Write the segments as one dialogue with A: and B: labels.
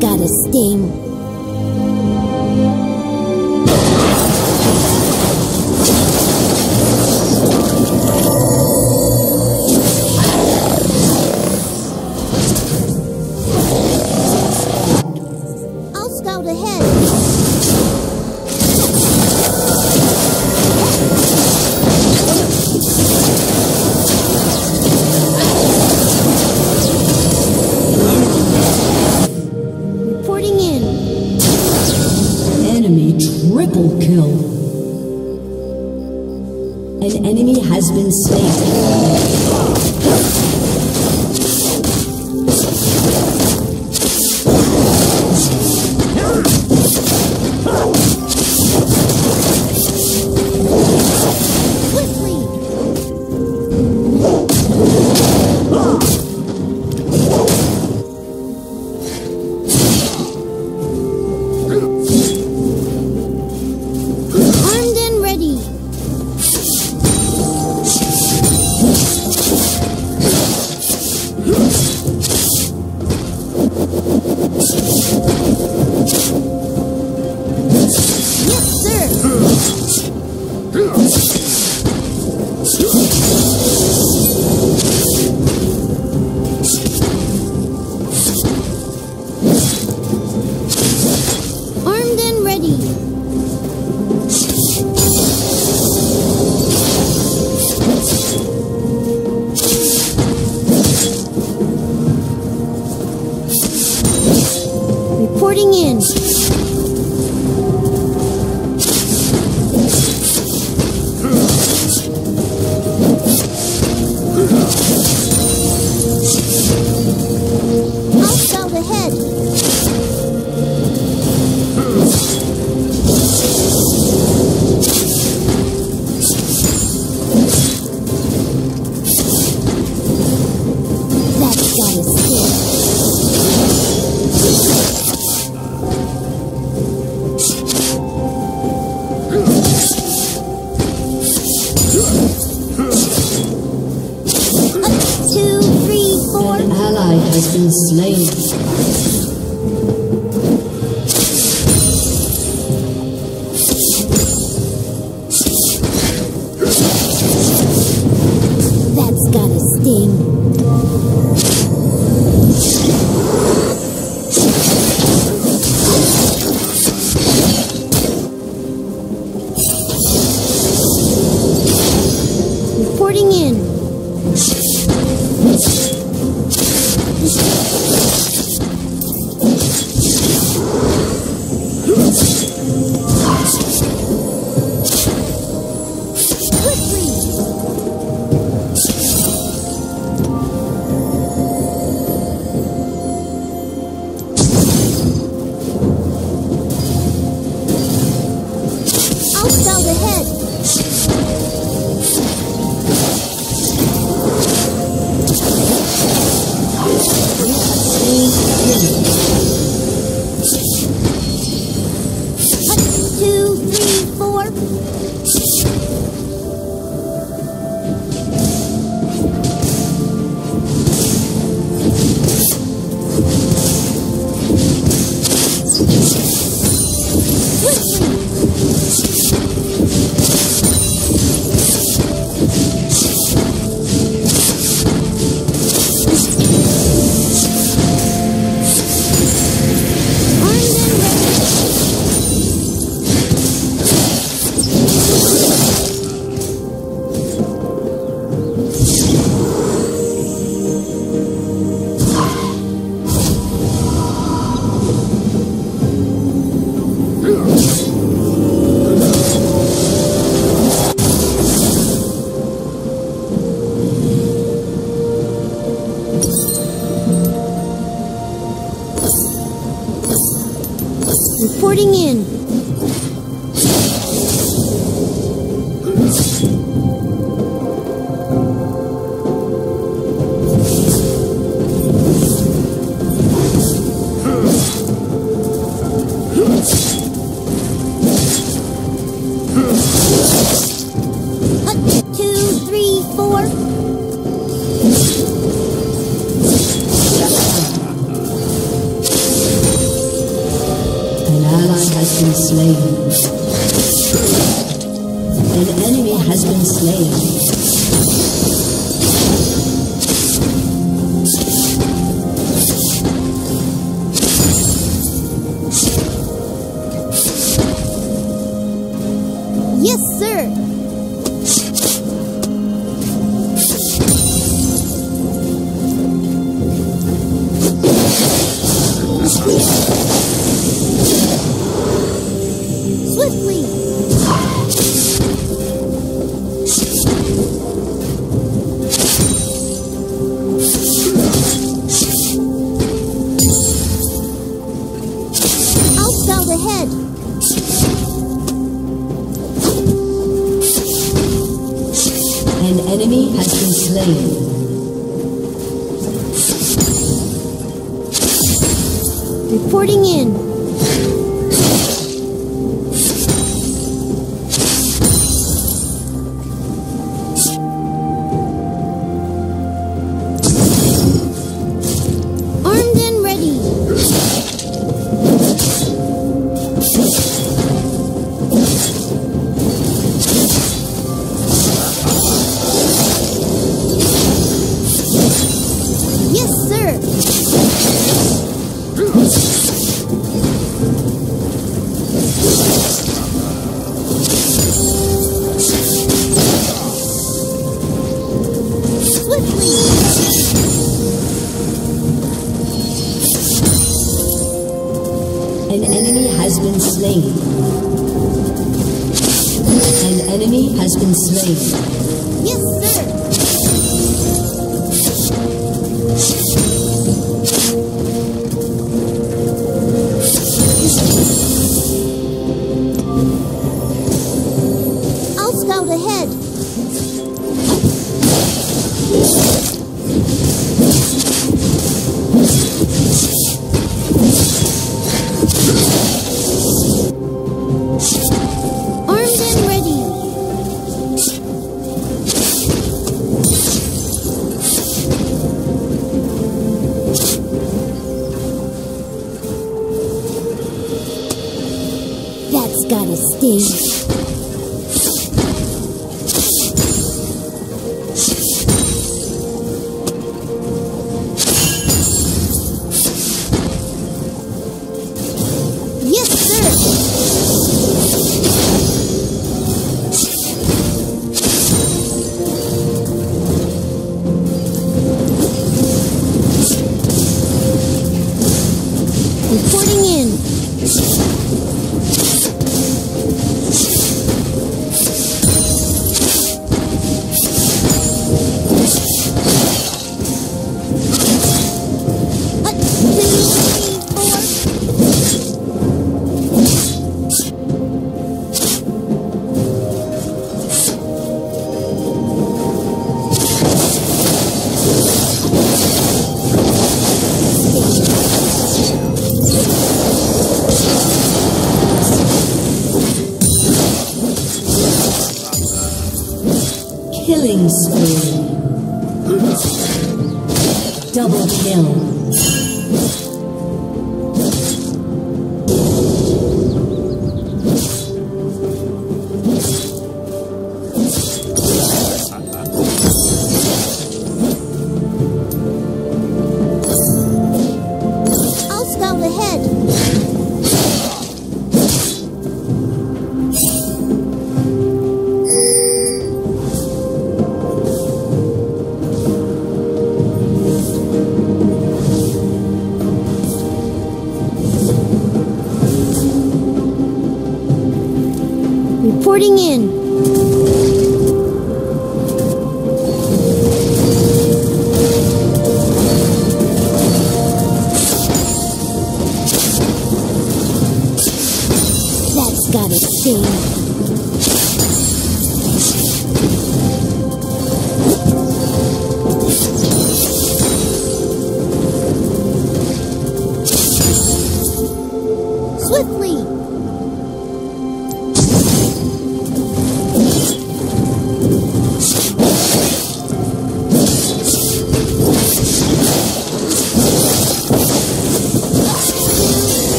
A: That's gotta sting. Reporting in.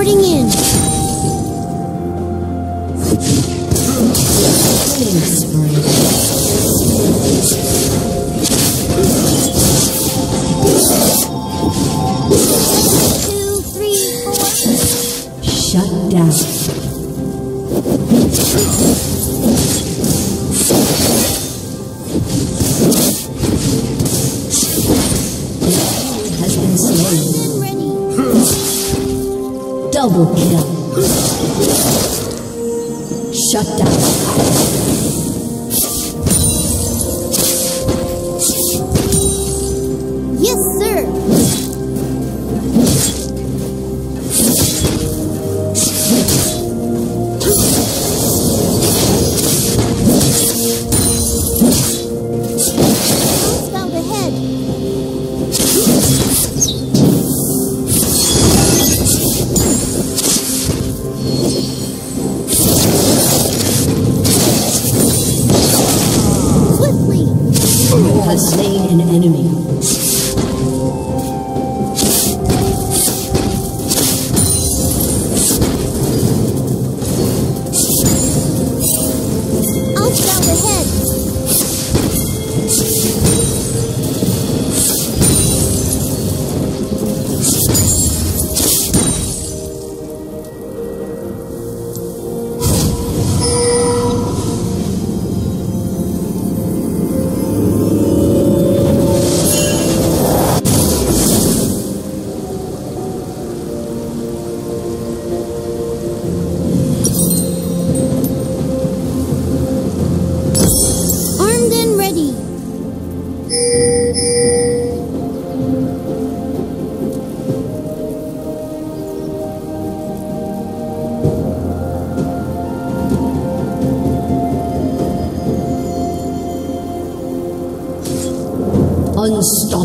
A: reporting in.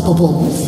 B: unstoppable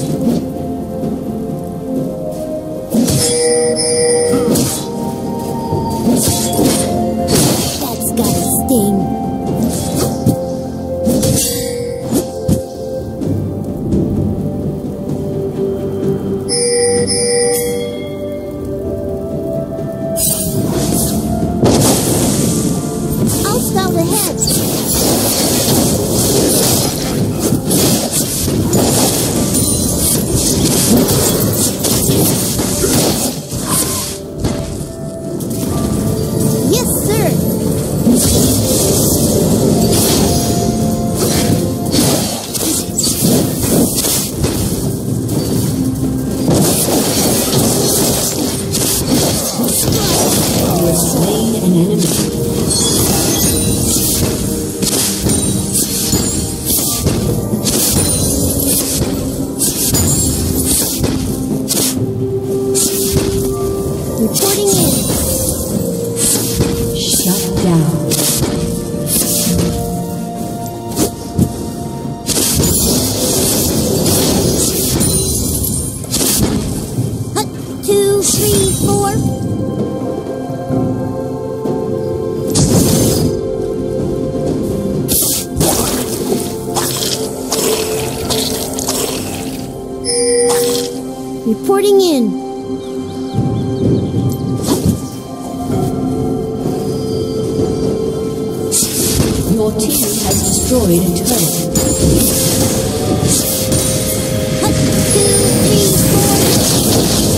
A: reporting in.
B: Your team has destroyed a turret.
A: One, two, three, four.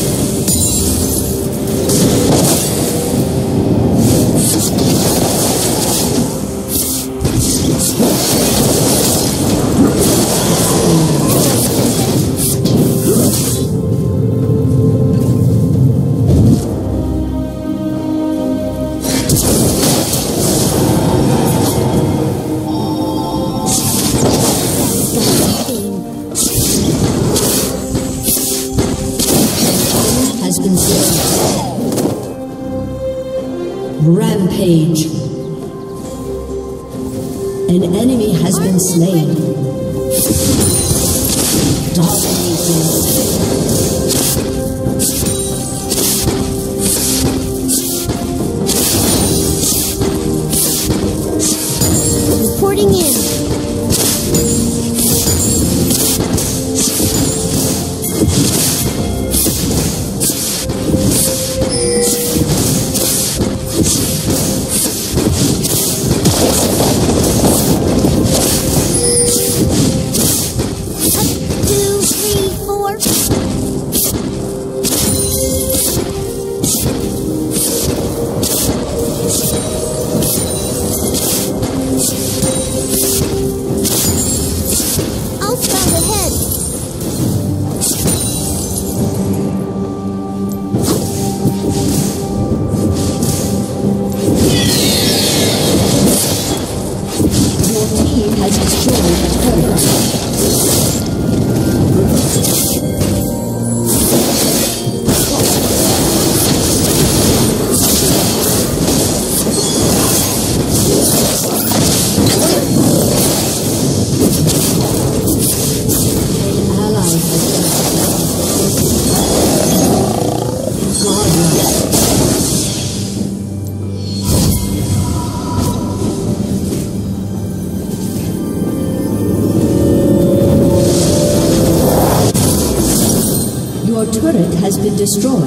B: Destroyed.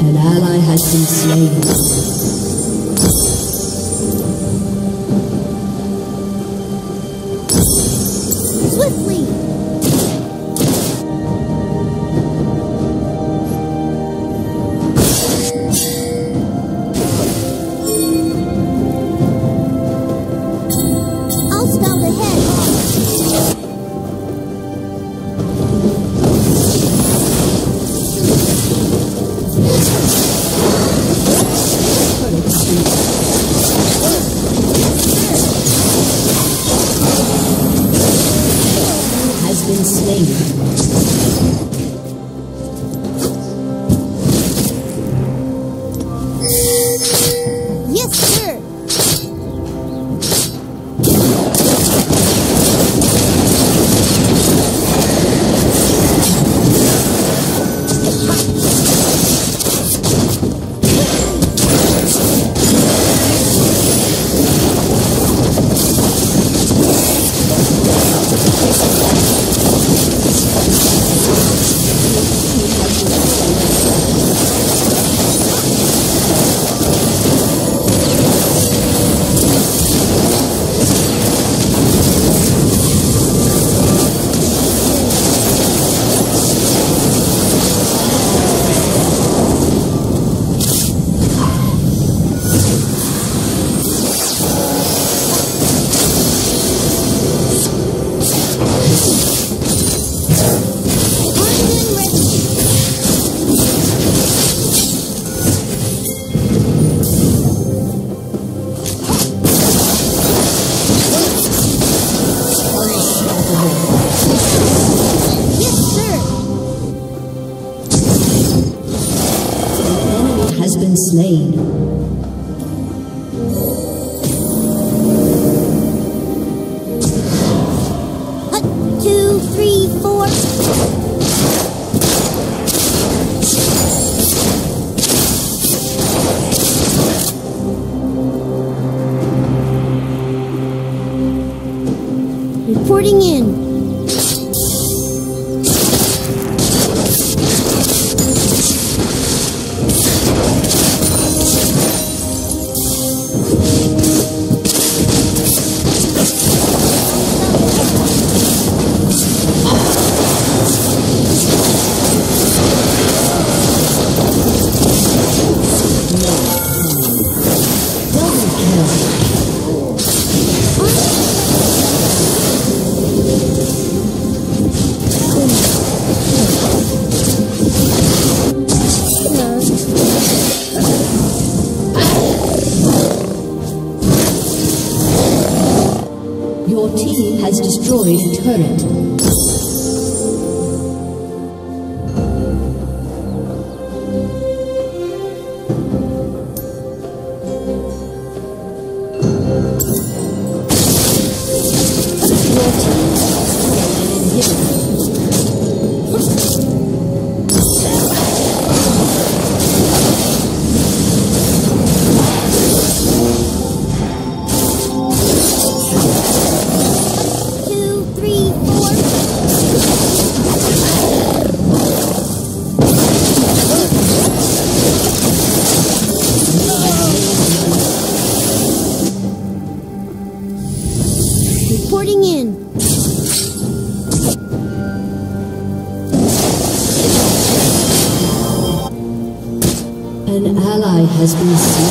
B: An ally has been slain.
A: Swiftly.
B: Been slain. Destroyed a turret. Ally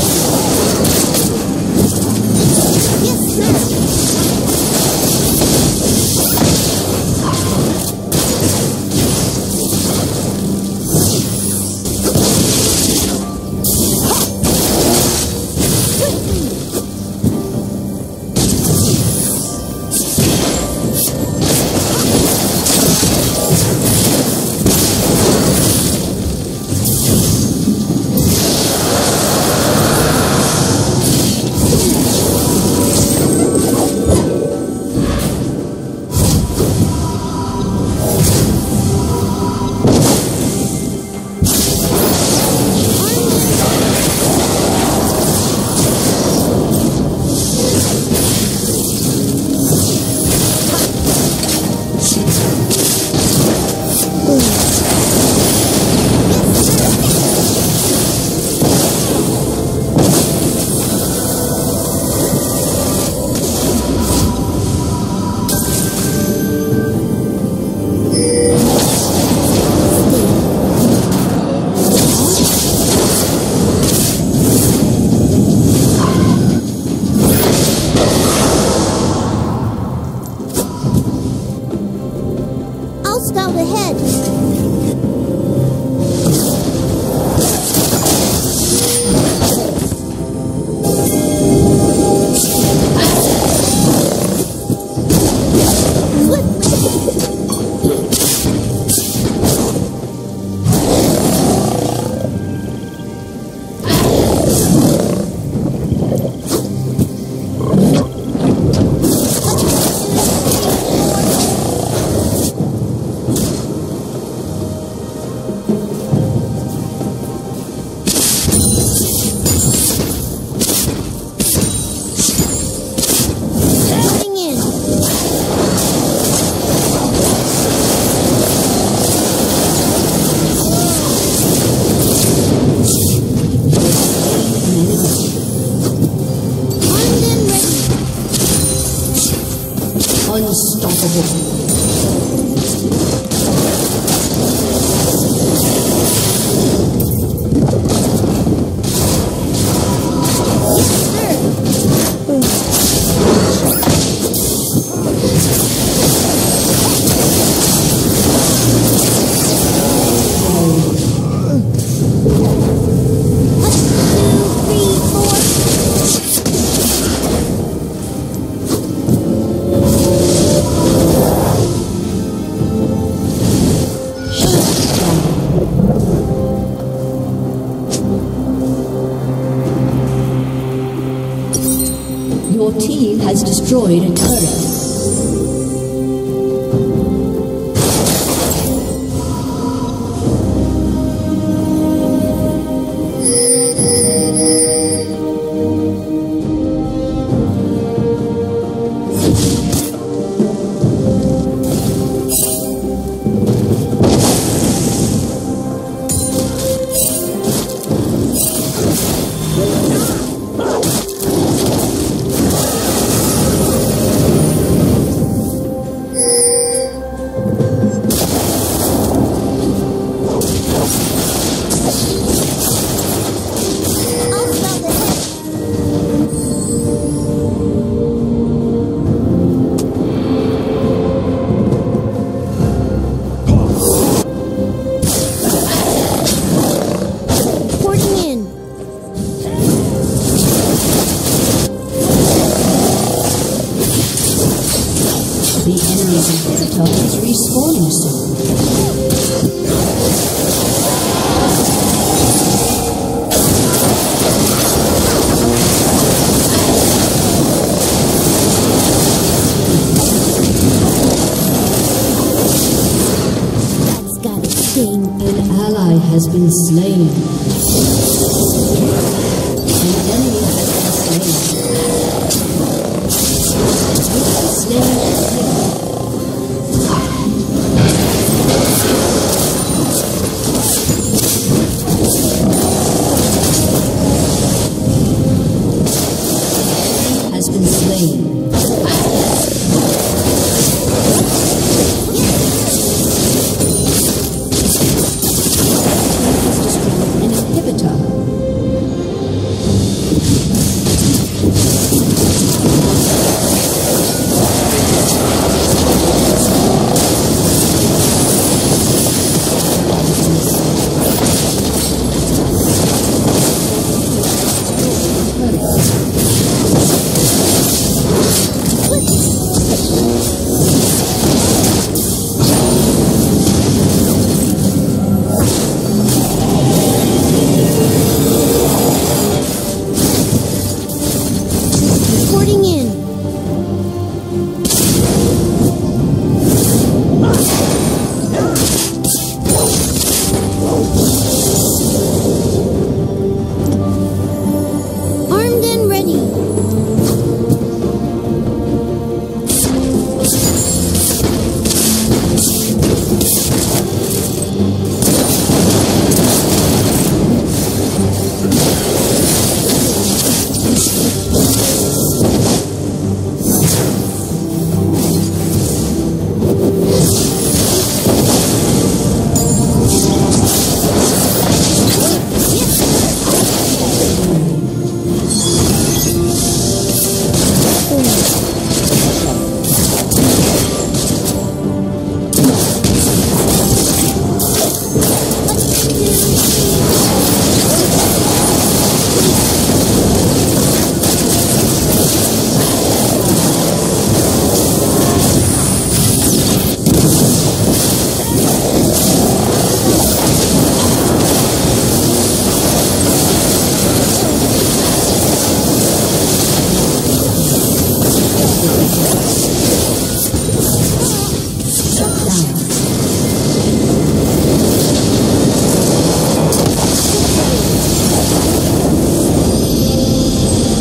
B: has been slain.